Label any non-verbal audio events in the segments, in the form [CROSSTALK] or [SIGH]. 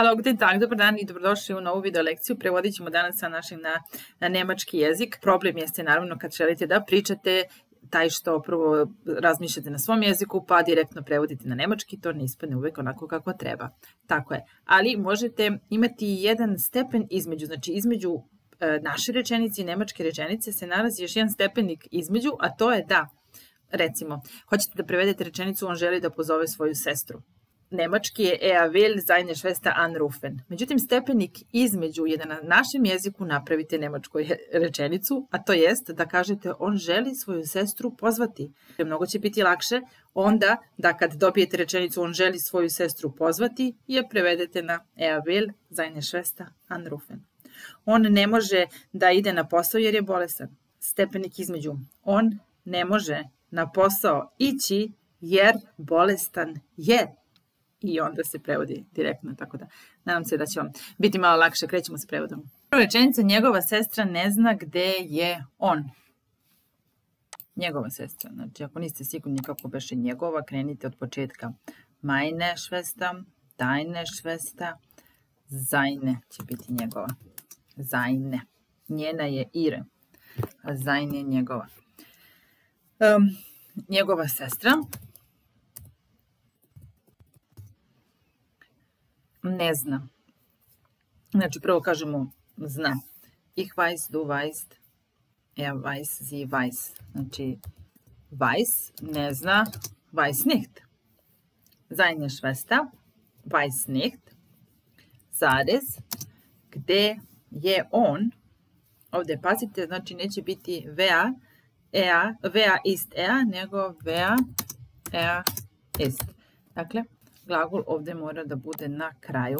Halo, guten Tag, dobar dan i dobrodošli u novu video lekciju. Prevodit ćemo danas sa našim na, na nemački jezik. Problem jeste naravno kad želite da pričate taj što prvo razmišljate na svom jeziku pa direktno prevodite na nemački, to ne ispadne uvek onako kako treba. Tako je. Ali možete imati jedan stepen između, znači između e, naše rečenice i nemačke rečenice se nalazi još jedan stepenik između, a to je da, recimo, hoćete da prevedete rečenicu on želi da pozove svoju sestru nemački je er will seine Schwester anrufen. Međutim, stepenik između je da na našem jeziku napravite nemačku rečenicu, a to jest da kažete on želi svoju sestru pozvati. Mnogo će biti lakše onda da kad dobijete rečenicu on želi svoju sestru pozvati, je prevedete na er will seine Schwester anrufen. On ne može da ide na posao jer je bolesan. Stepenik između on ne može na posao ići jer bolestan je i onda se prevodi direktno, tako da nadam se da će vam biti malo lakše. Krećemo s prevodom. Prva rečenica, njegova sestra ne zna gde je on. Njegova sestra, znači ako niste sigurni kako beše njegova, krenite od početka. Meine Schwester, deine Schwester, seine će biti njegova. Seine. Njena je ire, a seine je njegova. Um, njegova sestra, ne zna. Znači, prvo kažemo zna. Ich weiß, du weißt, er weiß, sie weiß. Znači, weiß, ne zna, weiß nicht. Seine Schwester, weiß nicht. Zarez, gde je on, ovde pazite, znači neće biti wer, er, wer ist er, nego wer er ist. Dakle, glagol ovde mora da bude na kraju,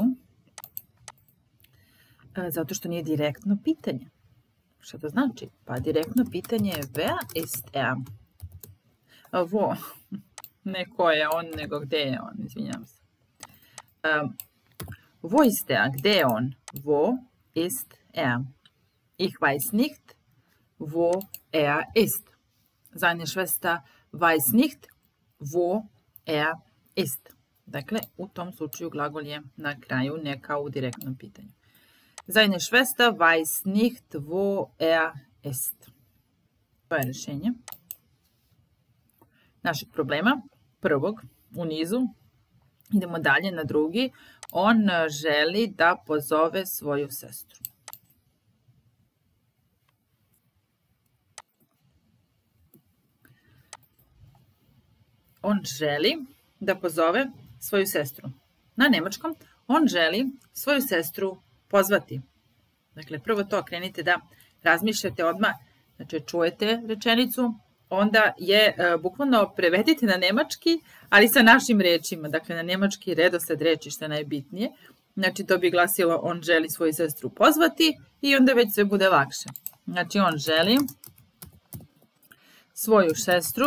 e, zato što nije direktno pitanje. Šta to znači? Pa direktno pitanje je wer ist er? Wo? [LAUGHS] Ne ko je on, nego gde je on, izvinjam se. Um, wo ist er? Gde je on? Wo ist er? Ich weiß nicht, wo er ist. Seine Schwester weiß nicht, wo er ist. Dakle, u tom slučaju glagol je na kraju, ne kao u direktnom pitanju. Seine Schwester weiß nicht, wo er ist. To je rešenje našeg problema, prvog u nizu. Idemo dalje na drugi. On želi da pozove svoju sestru. On želi da pozove svoju sestru. Na nemačkom on želi svoju sestru pozvati. Dakle, prvo to krenite da razmišljate odmah, znači čujete rečenicu, onda je e, bukvalno prevedite na nemački, ali sa našim rečima, dakle na nemački redosled reči što je najbitnije. Znači to bi glasilo on želi svoju sestru pozvati i onda već sve bude lakše. Znači on želi svoju sestru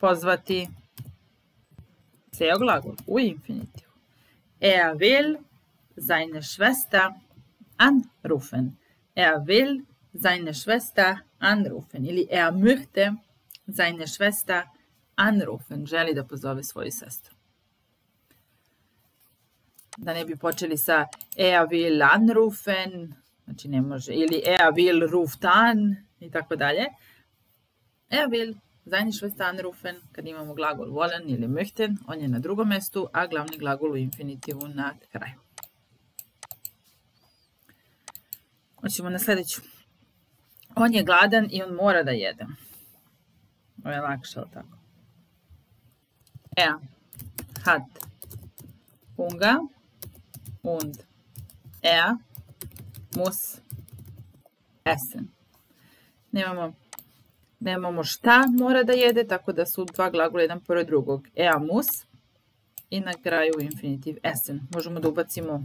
pozvati ceo glagol u infinitivu. Er will seine Schwester anrufen. Er will seine Schwester anrufen. Ili er möchte seine Schwester anrufen. Želi da pozove svoju sestru. Da ne bi počeli sa er will anrufen, znači ne može, ili er will ruft an i tako dalje. Er will Seine Schwester anrufen, kad imamo glagol wollen ili möchten, on je na drugom mestu, a glavni glagol u infinitivu na kraju. Hoćemo na sledeću. On je gladan i on mora da jede. Ovo je lakše, ali tako? Er hat Hunger und er muss essen. Nemamo nemamo šta mora da jede, tako da su dva glagola jedan pored drugog. Muss i na kraju infinitiv essen. Možemo da ubacimo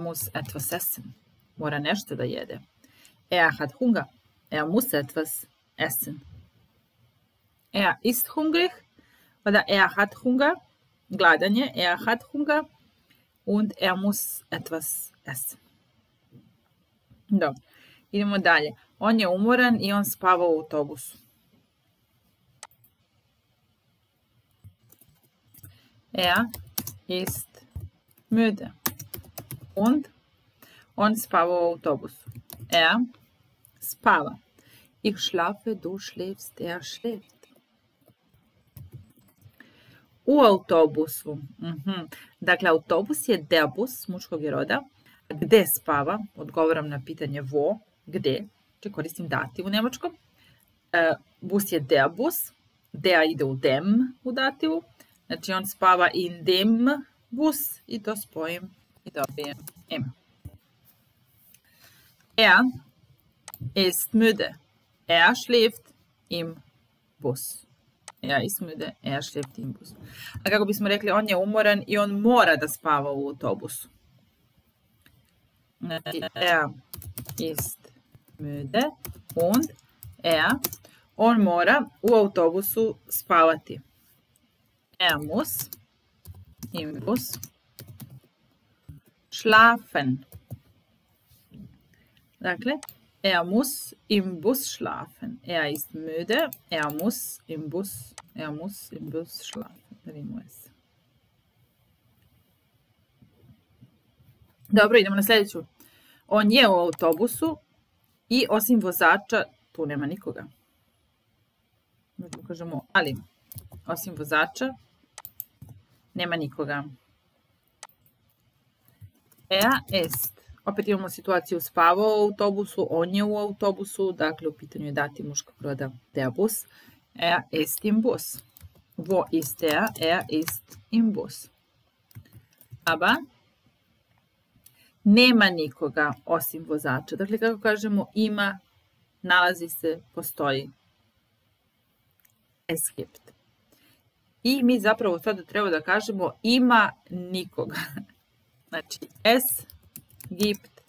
muss etwas essen. Mora nešto da jede. Er hat Hunger. Er muss etwas essen. Er ist hungrig oder er hat Hunger. Gladan je. Er hat Hunger und er muss etwas essen. Dobro. Idemo dalje. On je umoran i on spava u autobusu. Er ist müde. Und on spava u autobusu. Er spava. Ich schlafe, du schläfst, er schläft. U autobusu. Mhm. Dakle, autobus je debus muškog je roda. Gde spava? Odgovaram na pitanje vo. Gde? Če koristim dativ u nemačkom. E, bus je der bus. Dea ide u dem u dativu. Znači on spava in dem bus i to spojim i dobijem im. Er ist müde. Er schläft im Bus. Ist müde, er schläft im Bus. A kako bismo rekli, on je umoran i on mora da spava u autobusu. Znači, er ist müde und er, on mora u autobusu spavati. Er muss im Bus schlafen. Dakle, er muss im Bus schlafen. Er ist müde. Er muss im Bus, er muss im Bus schlafen. Vidimo se. Dobro, idemo na sljedeću. On je u autobusu i osim vozača tu nema nikoga. Možemo kažemo, ali osim vozača nema nikoga. Er ist. Opet imamo situaciju spavao u autobusu, on je u autobusu, dakle u pitanju je dati muškog roda der Bus. Er ist im Bus. Wo ist er? Er ist im Bus. Aber nema nikoga osim vozača. Dakle, kako kažemo, ima, nalazi se, postoji. Es gibt. I mi zapravo sada treba da kažemo ima nikoga. [LAUGHS] Znači, es gibt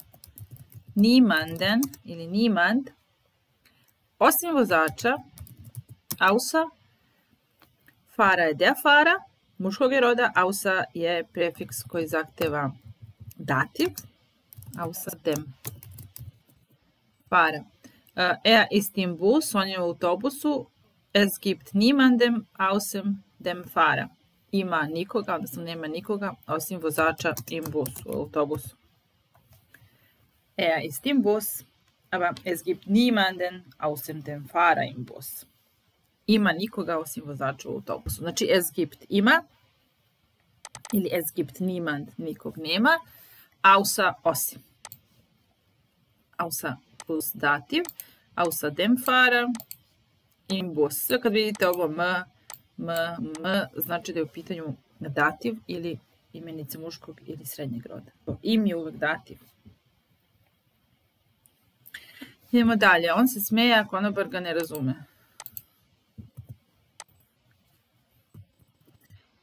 niemanden ili niemand osim vozača, ausa, fara je der fara, muškog je roda, ausa je prefiks koji zahteva dativ, ausa dem fara. Er ist im Bus, on je u autobusu, es gibt niemandem außer dem Fahrer. Ima nikoga, odnosno nema nikoga, osim vozača im bus u autobusu. Er ist im Bus, aber es gibt niemanden außer dem Fahrer im Bus. Ima nikoga osim vozača u autobusu. Znači, es gibt ima ili es gibt niemand, nikog nema, außer osim. Außer plus dativ, außer dem Fahrer im Bus. Kad vidite ovo m, M, M znači da je u pitanju dativ ili imenica muškog ili srednjeg roda. Im je uvek dativ. Idemo dalje. On se smeje, ako konobar ga ne razume.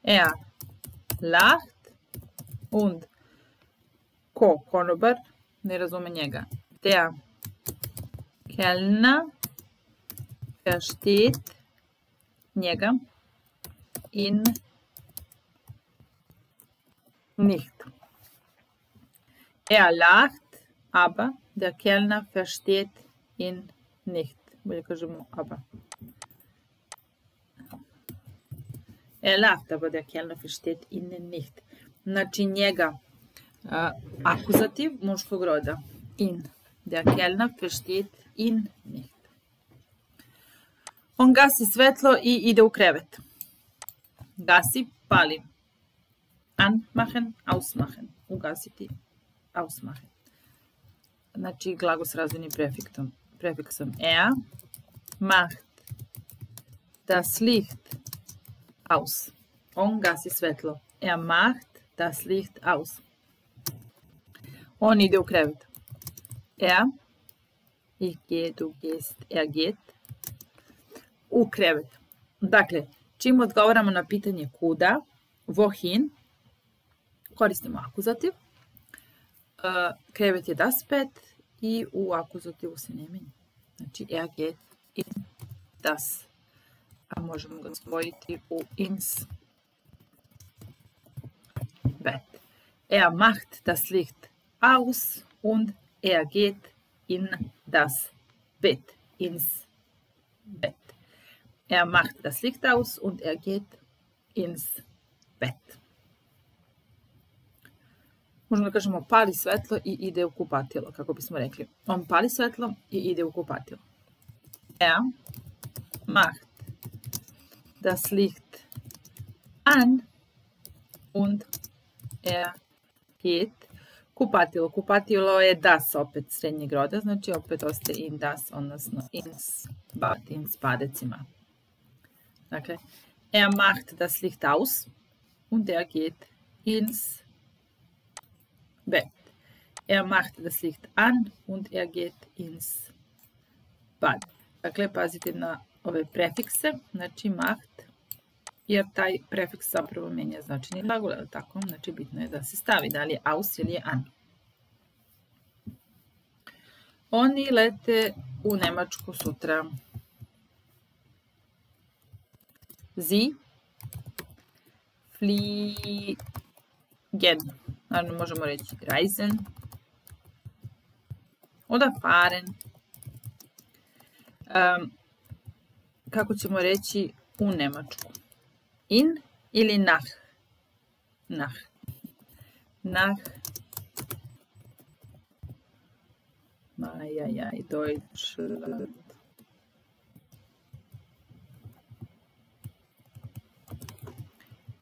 Er lacht und ko konobar ne razume njega. Der Kellner versteht njega in nicht. Er lacht, aber der Kellner versteht ihn nicht. aber. Er lacht, aber der Kellner versteht ihn nicht. Znači njega uh, akuzativ muškog roda. In. Der Kellner versteht ihn nicht. On gasi svetlo i ide u krevet. Gasi, pali. Anmachen, ausmachen. Ugasiti, ausmachen. Znači, glagol s razvojnim prefiksom. prefiksom. Er macht das Licht aus. On gasi svetlo. Er macht das Licht aus. On ide u krevet. Er, ich gehe, du gehst, er geht u krevet. Dakle, čim odgovaramo na pitanje kuda, wohin, koristimo akuzativ. Uh, krevet je das Bett i u akuzativu se ne menja. Znači, er geht in das. A možemo ga spojiti u ins Bett. Er macht das Licht aus und er geht in das Bett, ins Bett. Er macht das Licht aus und er geht ins Bett. možemo da kažemo pali svetlo i ide u kupatilo, kako bismo rekli. On pali svetlo i ide u kupatilo. Er macht das Licht an und er geht kupatilo. Kupatilo je das opet srednjeg roda, znači opet ostaje in das, odnosno ins bad, ins badecima. Dakle, er macht das Licht aus und er geht ins Bett. Er macht das Licht an und er geht ins Bad. Dakle, pazite na ove prefikse, znači macht, jer taj prefiks zapravo menja značenje glagola, ali tako? Znači, bitno je da se stavi da li je aus ili je an. Oni lete u Nemačku sutra. Sie fliegen. Naravno možemo reći reisen. Oder fahren. Um, kako ćemo reći u Nemačku? In ili nach? Nach. Nach. Ajajaj, Deutschland.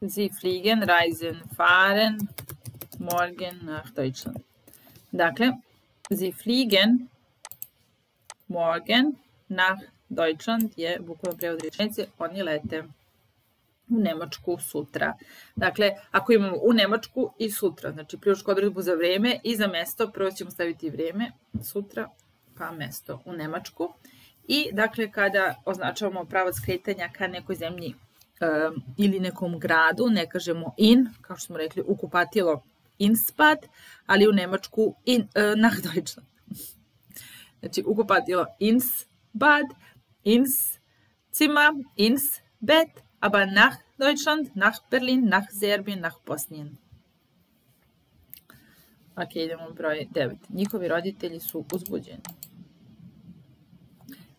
Sie fliegen, reisen, fahren morgen nach Deutschland. Dakle, Sie fliegen morgen nach Deutschland je bukvalno prevod rečenice, oni lete u Nemačku sutra. Dakle, ako imamo u Nemačku i sutra, znači prilošku odredbu za vreme i za mesto, prvo ćemo staviti vreme sutra, pa mesto u Nemačku. I dakle, kada označavamo pravac kretanja ka nekoj zemlji ili nekom gradu, ne kažemo in, kao što smo rekli, ukupatilo inspad, ali u Nemačku in, uh, nach [LAUGHS] Deutschland. Znači, ukupatilo insbad, ins Zimmer, ins Bett, aber nach Deutschland, nach Berlin, nach Serbien, nach Bosnien. Ok, idemo broj 9. Njihovi roditelji su uzbuđeni.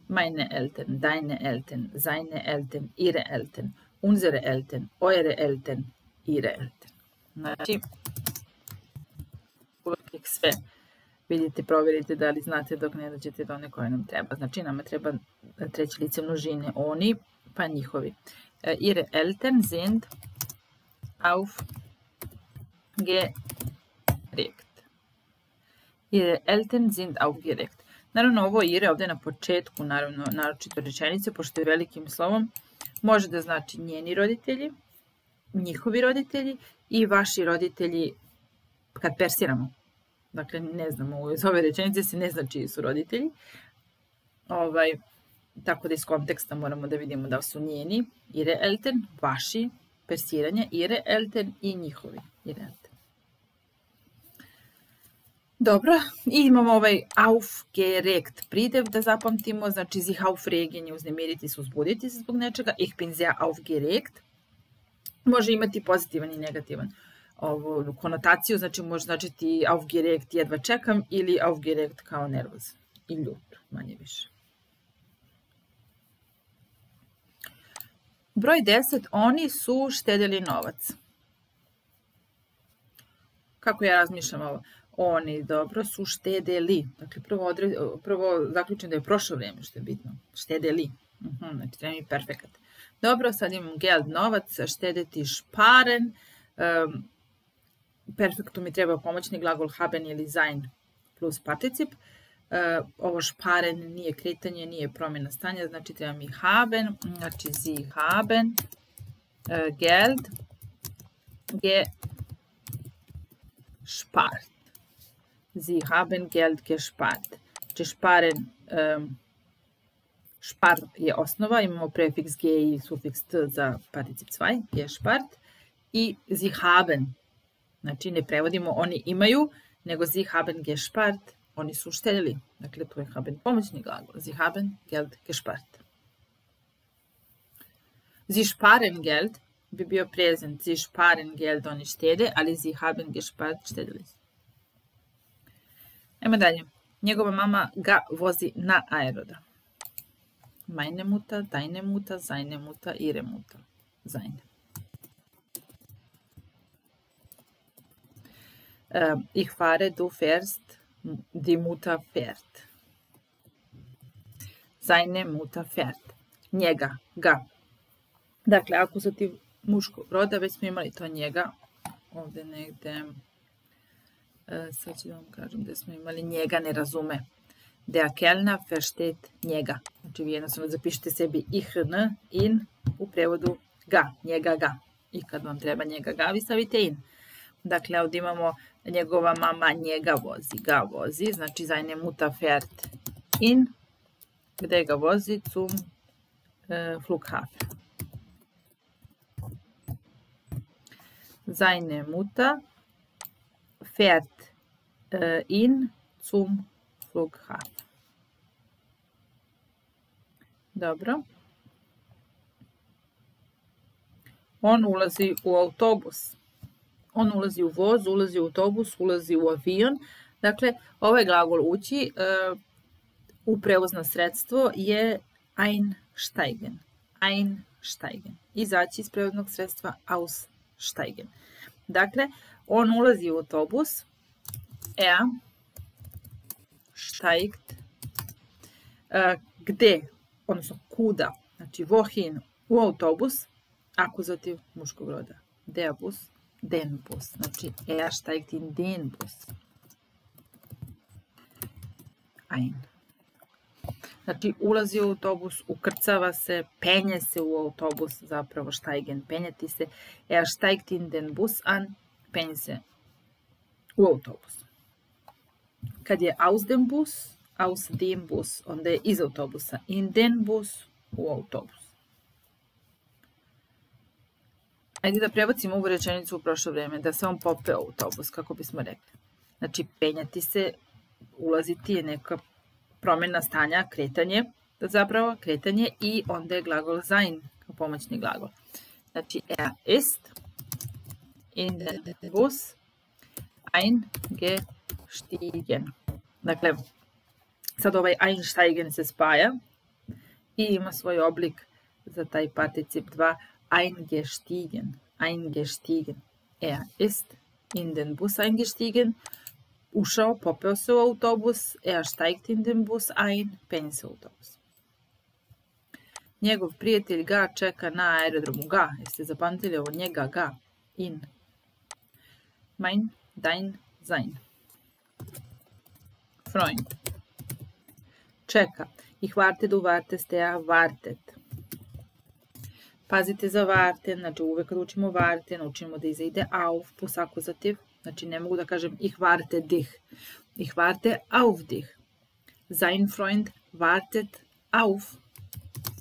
Meine Eltern, deine Eltern, seine Eltern, ihre Eltern, unsere Eltern, eure Eltern, ihre Eltern. Znači, uvijek sve vidite, provjerite da li znate dok ne dođete do one koje nam treba. Znači, nama treba treće lice množine oni, pa njihovi. E, ihre Eltern sind auf gerekt. Ihre Eltern sind aufgeregt. Naravno, ovo ire ovde na početku, naravno, naročito rečenice, pošto je velikim slovom, može da znači njeni roditelji, njihovi roditelji i vaši roditelji kad persiramo. Dakle, ne znamo, iz ove rečenice se ne zna čiji su roditelji. Ovaj, tako da iz konteksta moramo da vidimo da su njeni, ire elten, vaši, persiranje, ire elten i njihovi, ire elten. Dobro, i imamo ovaj aufgeregt pridev da zapamtimo, znači sich aufregen je uznemiriti se, uzbuditi se zbog nečega, ich bin sehr aufgeregt, može imati pozitivan i negativan ovu konotaciju, znači može značiti aufgeregt jedva čekam ili aufgeregt kao nervoz i ljut, manje više. Broj 10, oni su štedili novac. Kako ja razmišljam ovo? Oni, dobro, su štedeli. Dakle, prvo, odred, prvo zaključim da je prošlo vreme, što je bitno. Štedeli. Uh mhm, -huh, znači, treba mi perfekat. Dobro, sad imam geld, novac, štedeti šparen. Um, perfektu mi treba pomoćni glagol haben ili sein plus particip. Uh, ovo šparen nije kretanje, nije promjena stanja, znači treba mi haben, znači sie haben uh, Geld gespart. Sie haben Geld gespart. Znači šparen um, špar je osnova, imamo prefiks g i sufiks t za particip 2, gespart i sie haben Znači, ne prevodimo oni imaju, nego sie haben gespart, oni su uštedili. Dakle, tu je haben pomoćni glagol. Sie haben Geld gespart. Sie sparen Geld bi bio prezent. Sie sparen Geld, oni štede, ali sie haben gespart, štedili su. Ajmo dalje. Njegova mama ga vozi na aerodrom. Meine Mutter, deine Mutter, seine Mutter, ihre Mutter. Seine. Uh, ich fahre, du fährst, die Mutter fährt. Seine Mutter fährt. Njega, ga. Dakle, akuzativ muškog roda, već smo imali to njega. Ovde negde, uh, sad ću da vam kažem da smo imali njega ne razume. Der Kellner versteht njega. Znači vi jednostavno zapišite sebi ihn, in, u prevodu ga, njega ga. I kad vam treba njega ga, vi stavite in. Dakle, ovdje imamo njegova mama njega vozi, ga vozi, znači seine Mutter fährt in, gde ga vozi, zum e, Flughafen. Seine Mutter fährt e, in zum Flughafen. Dobro. On ulazi u autobus. On ulazi u voz, ulazi u autobus, ulazi u avion. Dakle, ovaj glagol ući uh, u prevozno sredstvo je einsteigen. Einsteigen. Izaći iz prevoznog sredstva aussteigen. Dakle, on ulazi u autobus. Er steigt. Uh, gde? Odnosno, kuda? Znači, wohin? U autobus akuzativ muškog roda. Der Bus, den Bus. Znači, er steigt in den Bus. Ein. Znači, ulazi u autobus, ukrcava se, penje se u autobus, zapravo steigen, penjeti se. Er steigt in den Bus an, penje se u autobus. Kad je aus dem Bus, aus dem Bus, onda je iz autobusa. In den Bus, u autobus. Ajde da prebacimo ovu rečenicu u prošlo vreme, da se on popeo u autobus, kako bismo rekli. Znači, penjati se, ulaziti je neka promjena stanja, kretanje, da zapravo kretanje i onda je glagol sein kao pomoćni glagol. Znači, er ist in den Bus eingestiegen. Dakle, sad ovaj einsteigen se spaja i ima svoj oblik za taj particip 2 eingestiegen, eingestiegen. Er ist in den Bus eingestiegen, ušao, popeo se u autobus, er steigt in den Bus ein, penje se u autobus. Njegov prijatelj ga čeka na aerodromu ga. Jeste zapamtili ovo njega ga? In. Mein, dein, sein. Freund. Čeka. Ich warte, du wartest, er wartet. Pazite za varten, znači uvek kad učimo varten, učimo da iza ide auf plus akuzativ, znači ne mogu da kažem ich warte dich, ich warte auf dich. Sein Freund wartet auf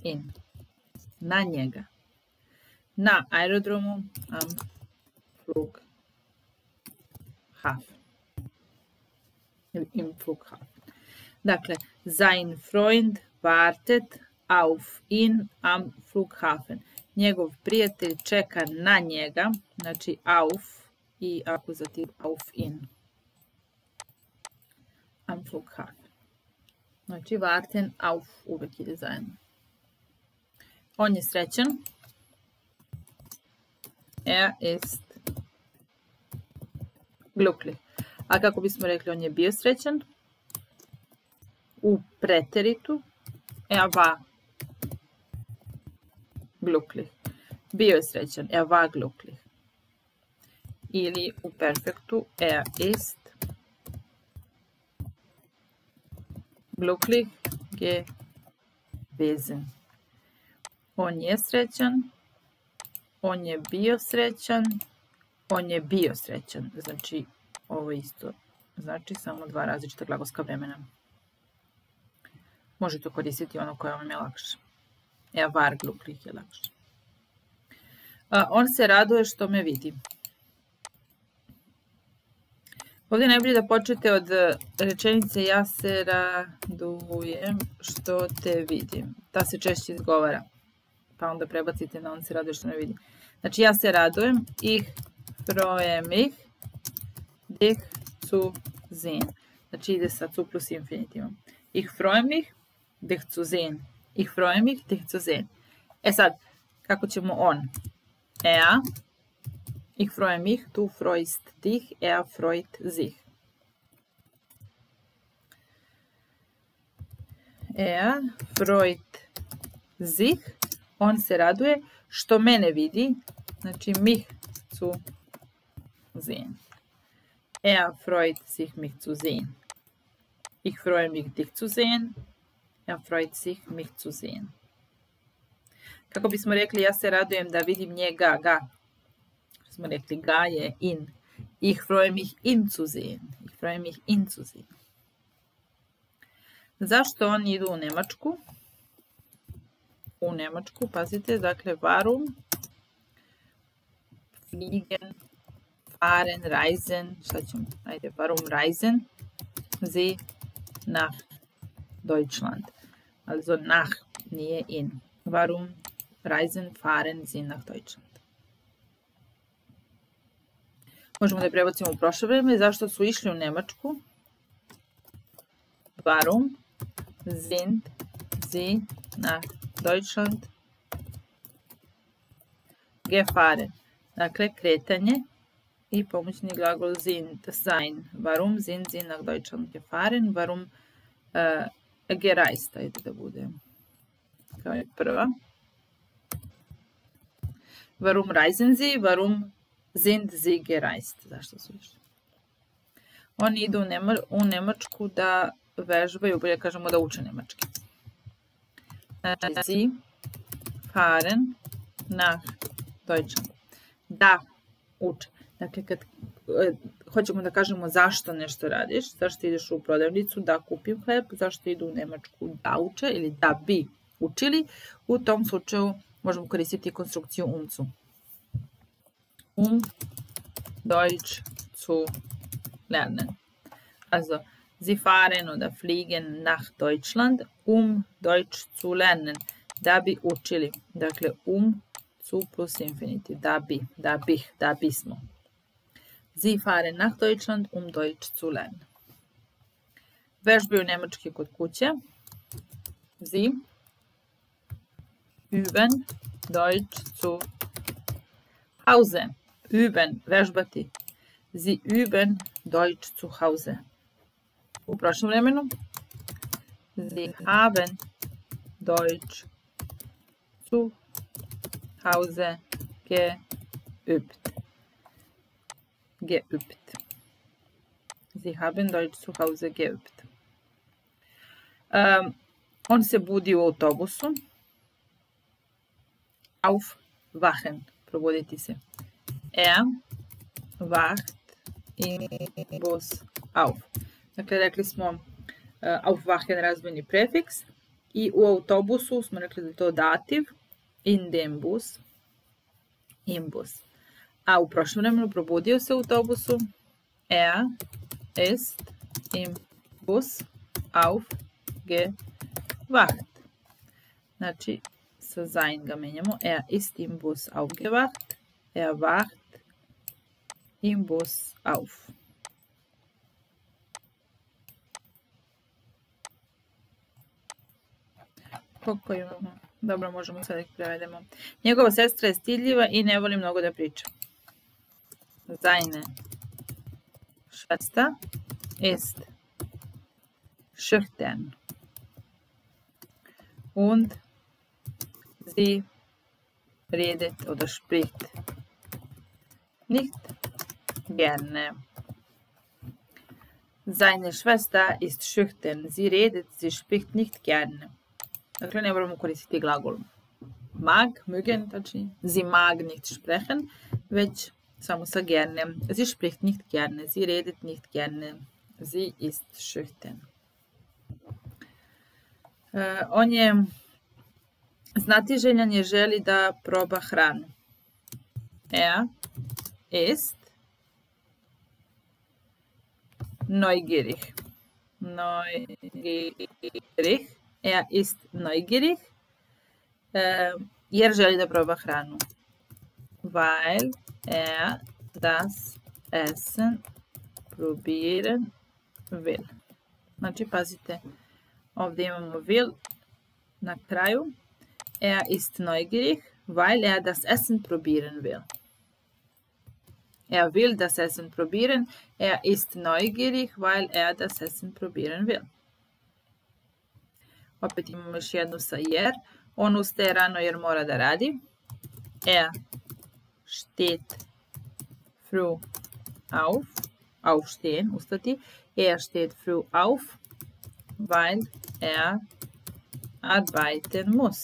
in, na njega. Na aerodromu am Flughafen. Im Flughafen. Dakle, sein Freund wartet auf in am Flughafen njegov prijatelj čeka na njega, znači auf i akuzativ auf in. Am Flughafen. Znači warten auf uvek ide zajedno. On je srećan. Er ist glücklich. A kako bismo rekli, on je bio srećan? U preteritu. Er war glücklich. Bio je srećan. Er war glücklich. Ili u perfektu er ist glücklich gewesen. On je srećan. On je bio srećan. On je bio srećan. Znači, ovo isto. Znači, samo dva različita glagolska vremena. Možete koristiti ono koje vam je lakše. Ja var gluklik je lakše. On se raduje što me vidi. Ovdje je najbolje da počnete od rečenice ja se radujem što te vidim. Ta se češće izgovara. Pa onda prebacite na on se raduje što me vidi. Znači ja se radujem, ih freue mich, dich zu sehen. Znači ide sa zu plus infinitivom. Ih freue mich, dich zu sehen. Ich freue mich, dich zu sehen. E sad, kako ćemo on? Er Ich freue mich, du freust dich, er freut sich. Er freut sich, on se raduje što mene vidi, znači mich zu sehen. Er freut sich, mich zu sehen. Ich freue mich, dich zu sehen. Er freut sich, mich zu sehen. Kako bismo rekli, ja se radujem da vidim njega, ga. Smo rekli, ga je in. Ich freue mich, ihn zu sehen. Ich freue mich, ihn zu sehen. Zašto oni idu u Nemačku? U Nemačku, pazite, dakle, warum fliegen, fahren, reisen, šta ćemo, ajde, warum reisen sie nach Deutschland? Also nach, nije in. Warum reisen, fahren sie nach Deutschland? Možemo da je prebacimo u prošle vreme. Zašto su išli u Nemačku? Warum sind sie nach Deutschland gefahren? Dakle, kretanje i pomoćni glagol sind, sein. Warum sind sie nach Deutschland gefahren? Warum uh, gereist? Ajde da bude kao je prva. Warum reisen sie? Warum sind sie gereist? Zašto su išli? Oni idu u, u Nemačku da vežbaju, bolje kažemo da uče nemački. Sie fahren nach Deutschland. Da uče. Dakle, kad hoćemo da kažemo zašto nešto radiš, zašto ideš u prodavnicu da kupim hleb, zašto idu u Nemačku da uče ili da bi učili, u tom slučaju možemo koristiti konstrukciju umcu. Um Deutsch zu lernen. Also, sie fahren oder fliegen nach Deutschland, um Deutsch zu lernen. Da bi učili. Dakle, um zu plus infinitiv. Da bi, da bih, da bismo. Sie fahren nach Deutschland, um Deutsch zu lernen. Vežbaju nemački kod kuće. Sie üben Deutsch zu Hause. Üben, vežbati. Sie üben Deutsch zu Hause. U prošlom vremenu. Sie haben Deutsch zu Hause geübt. Geübt. Sie haben Deutsch zu Hause geübt. Um, on se budi u autobusu. Aufwachen. Probuditi se. Er wacht im Bus auf. Dakle, rekli smo uh, aufwachen razvojni prefiks i u autobusu smo rekli da je to dativ in dem bus, im bus. A u prošlom vremenu probudio se u autobusu er ist im Bus aufgewacht. Znači, sa sein ga menjamo. Er ist im Bus aufgewacht. Er wacht im Bus auf. Koliko imamo? Dobro, možemo sad da prevedemo. Njegova sestra je stidljiva i ne voli mnogo da priča. Seine Schwester ist schüchtern und sie redet oder spricht nicht gerne. Seine Schwester ist schüchtern. Sie redet, sie spricht nicht gerne. Ne mag, mögen. Sie mag nicht sprechen, već samo sa gerne. Sie spricht nicht gerne, sie redet nicht gerne. Sie ist schüchtern. On je znatiželjan je želi da proba hranu. Er ist neugierig. Neugierig. Er ist neugierig, jer želi da proba hranu. Weil er das Essen probieren will. Znači, pazite, ovdje imamo will na kraju. Er ist neugierig, weil er das Essen probieren will. Er will das Essen probieren. Er ist neugierig, weil er das Essen probieren will. Opet imamo još jednu sa jer. On ustaje rano jer mora da radi. Er steht früh auf. Aufstehen, ustati. Er steht früh auf, weil er arbeiten muss.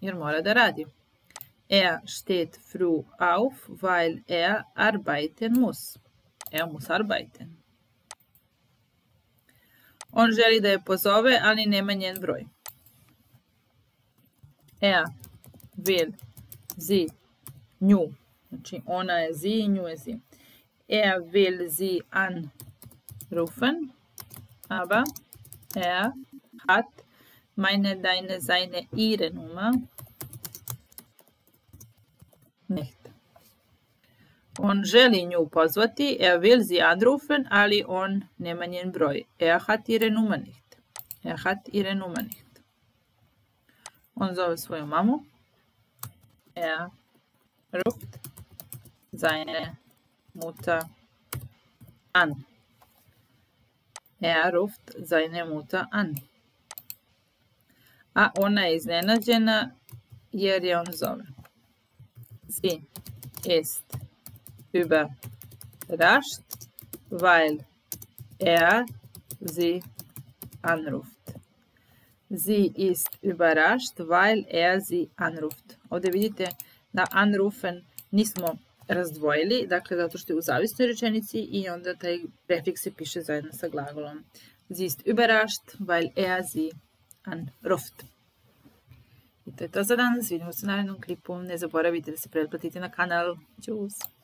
Jer mora da radi. Er steht früh auf, weil er arbeiten muss. Er muss arbeiten. On želi da je pozove, ali nema njen broj. Er will sie, nju. Znači ona je sie, nju je sie. Er will sie anrufen, aber er hat meine, deine, seine, ihre Nummer nicht. On želi nju pozvati, er will sie anrufen, ali on nema njen broj. Er hat ihre Nummer nicht. Er hat ihre Nummer nicht. On zove svoju mamu. Er ruft seine Mutter an. Er ruft seine Mutter an. A ona je iznenađena jer je on zove. Sie ist überrascht, weil er sie anruft. Sie ist überrascht, weil er sie anruft. Ovdje vidite da anrufen nismo razdvojili, dakle zato što je u zavisnoj rečenici i onda taj prefiks se piše zajedno sa glagolom. Sie ist überrascht, weil er sie anruft. I to je to za danas, vidimo se u narednom klipu. Ne zaboravite da se pretplatite na kanal. Ćus!